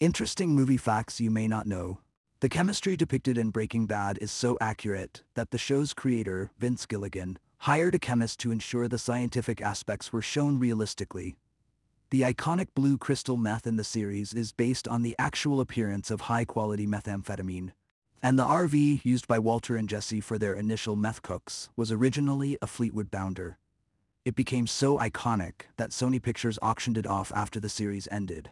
Interesting movie facts you may not know. The chemistry depicted in Breaking Bad is so accurate that the show's creator, Vince Gilligan, hired a chemist to ensure the scientific aspects were shown realistically. The iconic blue crystal meth in the series is based on the actual appearance of high-quality methamphetamine. And the RV used by Walter and Jesse for their initial meth cooks was originally a Fleetwood Bounder. It became so iconic that Sony Pictures auctioned it off after the series ended.